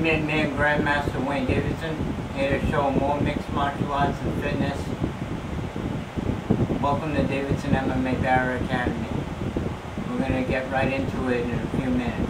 I'm Grandmaster Wayne Davidson, here to show more mixed martial arts and fitness. Welcome to Davidson MMA Barra Academy. We're going to get right into it in a few minutes.